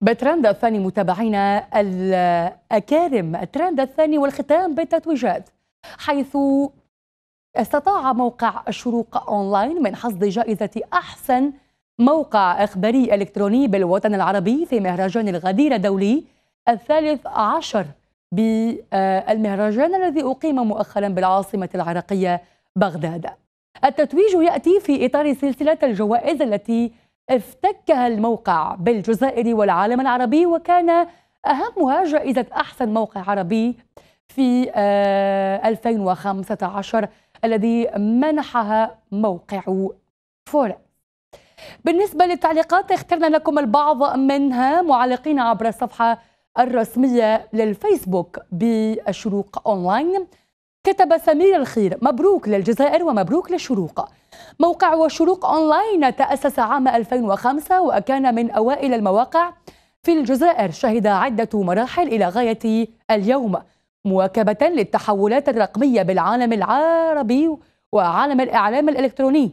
بترند الثاني متابعينا الأكارم الترند الثاني والختام بالتتويجات حيث استطاع موقع الشروق أونلاين من حصد جائزة أحسن موقع إخباري إلكتروني بالوطن العربي في مهرجان الغدير الدولي الثالث عشر بالمهرجان الذي أقيم مؤخرا بالعاصمة العراقية بغداد. التتويج يأتي في إطار سلسلة الجوائز التي افتكها الموقع بالجزائر والعالم العربي وكان أهمها جائزة أحسن موقع عربي في 2015 الذي منحها موقع فورا. بالنسبة للتعليقات اخترنا لكم البعض منها معلقين عبر الصفحة الرسمية للفيسبوك بالشروق أونلاين. كتب سمير الخير مبروك للجزائر ومبروك للشروق. موقع وشروق أونلاين تأسس عام 2005 وكان من أوائل المواقع. في الجزائر شهد عدة مراحل إلى غاية اليوم مواكبة للتحولات الرقمية بالعالم العربي وعالم الإعلام الإلكتروني.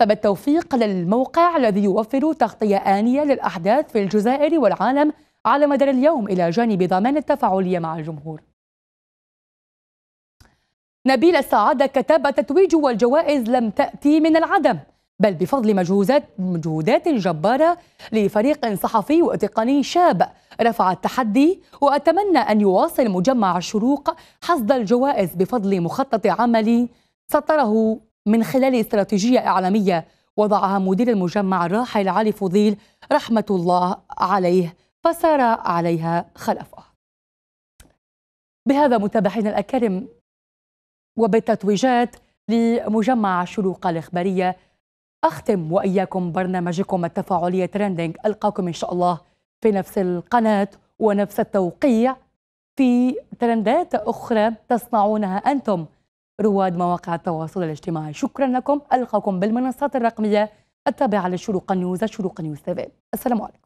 فبالتوفيق للموقع الذي يوفر تغطية آنية للأحداث في الجزائر والعالم على مدار اليوم إلى جانب ضمان التفاعلية مع الجمهور. نبيل السعادة كتب التتويج والجوائز لم تأتي من العدم بل بفضل مجهودات مجهودات جبارة لفريق صحفي وتقني شاب. رفع التحدي وأتمنى أن يواصل مجمع الشروق حصد الجوائز بفضل مخطط عملي سطره من خلال استراتيجية إعلامية. وضعها مدير المجمع الراحل علي فضيل رحمة الله عليه فسار عليها خلفه. بهذا متابعينا الأكارم وبالتتويجات لمجمع الشروق الإخبارية. أختم وإياكم برنامجكم التفاعلي trending ألقاكم إن شاء الله في نفس القناة ونفس التوقيع. في ترندات أخرى تصنعونها أنتم. رواد مواقع التواصل الاجتماعي. شكرا لكم. ألقاكم بالمنصات الرقمية التابعة لشروق نيوز شروق نيوز تي السلام عليكم.